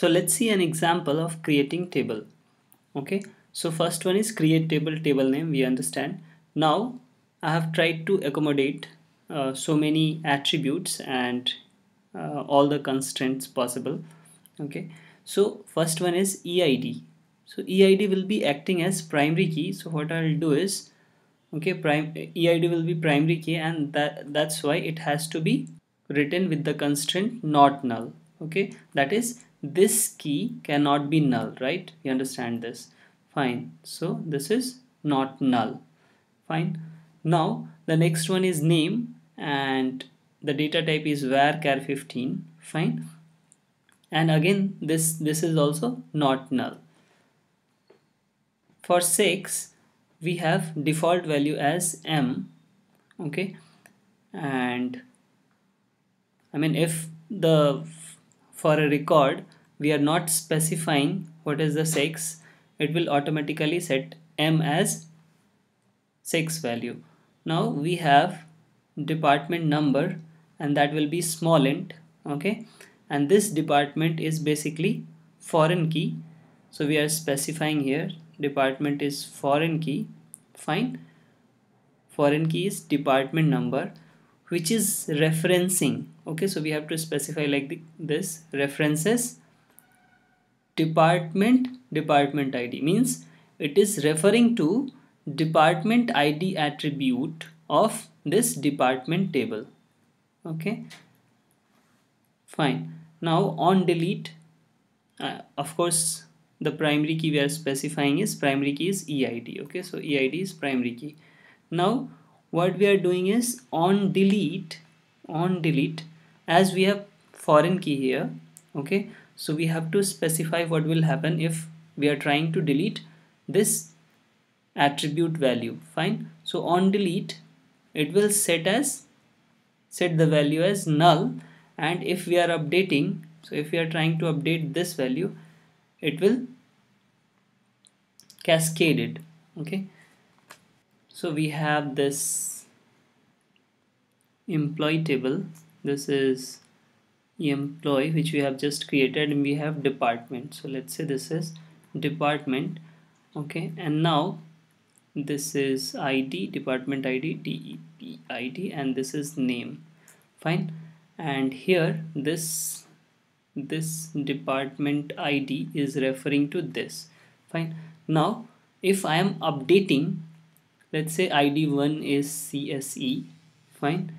so let's see an example of creating table. Okay? So first one is create table table name we understand. Now I have tried to accommodate uh, so many attributes and uh, all the constraints possible. Okay? So first one is EID so EID will be acting as primary key. So what I'll do is okay prime EID will be primary key and that that's why it has to be written with the constraint not null. Okay? That is this key cannot be null right? You understand this? Fine. So this is not null. Fine. Now the next one is name and the data type is var 15 fine. And again this this is also not null. For sex we have default value as m okay? And I mean if the for a record we are not specifying what is the sex it will automatically set m as sex value. Now we have department number and that will be small int okay? And this department is basically foreign key. So we are specifying here department is foreign key fine. Foreign key is department number which is referencing okay? So we have to specify like the, this references department department id means it is referring to department id attribute of this department table. Okay? Fine. Now on delete uh, of course the primary key we are specifying is primary key is eid okay? So eid is primary key. Now what we are doing is on delete on delete as we have foreign key here okay so we have to specify what will happen if we are trying to delete this attribute value. Fine. So on delete it will set as set the value as null. And if we are updating so if we are trying to update this value it will cascade it okay. So we have this employee table. This is employee which we have just created and we have department. So let's say this is department okay? And now this is id department id dep id and this is name. Fine? And here this this department id is referring to this. Fine? Now if i am updating let's say id1 is CSE fine?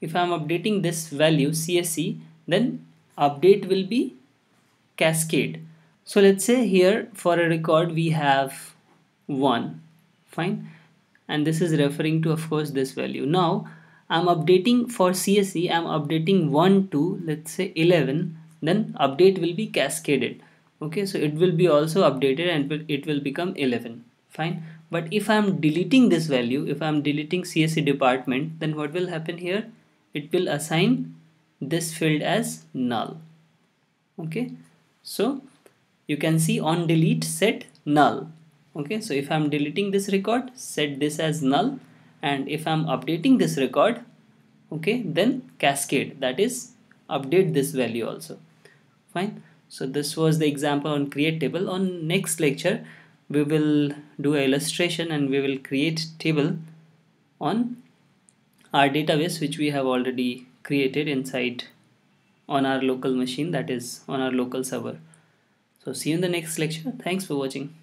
If I'm updating this value CSE then update will be cascade. So let's say here for a record we have 1 fine. And this is referring to of course this value. Now I'm updating for CSE I'm updating 1 to let's say 11 then update will be cascaded. Okay so it will be also updated and it will become 11 fine. But if I'm deleting this value if I'm deleting CSE department then what will happen here? It will assign this field as null. Okay? So you can see on delete set null. Okay? So if I'm deleting this record set this as null. And if I'm updating this record okay then cascade. That is update this value also. Fine? So this was the example on create table. On next lecture we will do a illustration and we will create table on our database which we have already created inside on our local machine that is on our local server. So see you in the next lecture. Thanks for watching